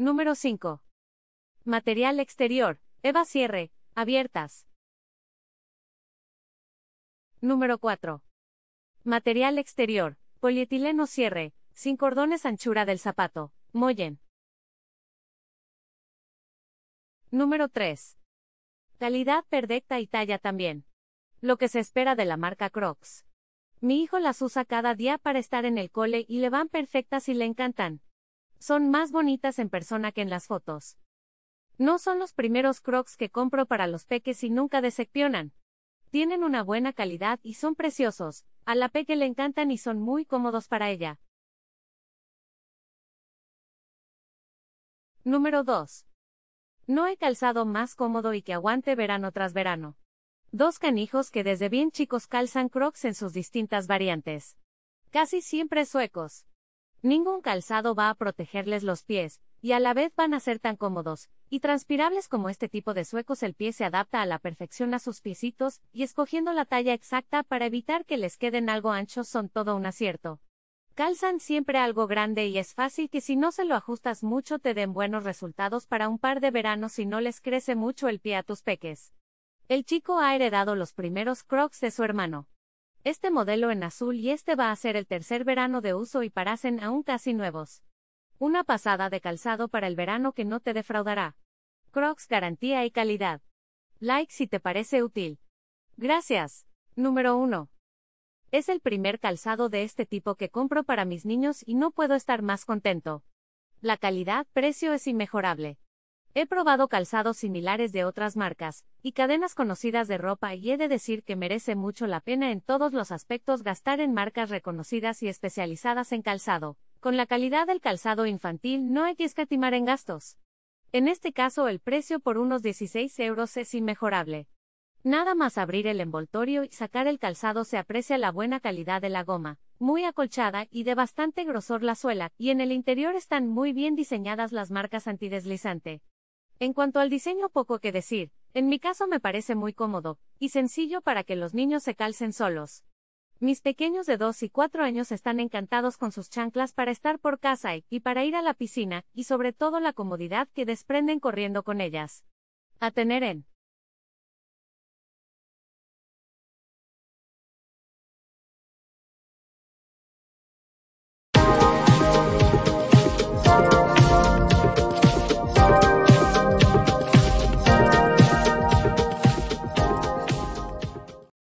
Número 5. Material exterior, Eva cierre, abiertas. Número 4. Material exterior, polietileno cierre, sin cordones anchura del zapato, Moyen. Número 3. Calidad perfecta y talla también. Lo que se espera de la marca Crocs. Mi hijo las usa cada día para estar en el cole y le van perfectas y le encantan. Son más bonitas en persona que en las fotos. No son los primeros crocs que compro para los peques y nunca decepcionan. Tienen una buena calidad y son preciosos, a la peque le encantan y son muy cómodos para ella. Número 2. No he calzado más cómodo y que aguante verano tras verano. Dos canijos que desde bien chicos calzan crocs en sus distintas variantes. Casi siempre suecos. Ningún calzado va a protegerles los pies, y a la vez van a ser tan cómodos y transpirables como este tipo de suecos. El pie se adapta a la perfección a sus piecitos, y escogiendo la talla exacta para evitar que les queden algo anchos son todo un acierto. Calzan siempre algo grande y es fácil que si no se lo ajustas mucho te den buenos resultados para un par de veranos si no les crece mucho el pie a tus peques. El chico ha heredado los primeros crocs de su hermano. Este modelo en azul y este va a ser el tercer verano de uso y parecen aún casi nuevos. Una pasada de calzado para el verano que no te defraudará. Crocs garantía y calidad. Like si te parece útil. Gracias. Número 1. Es el primer calzado de este tipo que compro para mis niños y no puedo estar más contento. La calidad-precio es inmejorable. He probado calzados similares de otras marcas, y cadenas conocidas de ropa y he de decir que merece mucho la pena en todos los aspectos gastar en marcas reconocidas y especializadas en calzado. Con la calidad del calzado infantil no hay que escatimar en gastos. En este caso el precio por unos 16 euros es inmejorable. Nada más abrir el envoltorio y sacar el calzado se aprecia la buena calidad de la goma, muy acolchada y de bastante grosor la suela, y en el interior están muy bien diseñadas las marcas antideslizante. En cuanto al diseño poco que decir, en mi caso me parece muy cómodo, y sencillo para que los niños se calcen solos. Mis pequeños de 2 y 4 años están encantados con sus chanclas para estar por casa y para ir a la piscina, y sobre todo la comodidad que desprenden corriendo con ellas. A tener en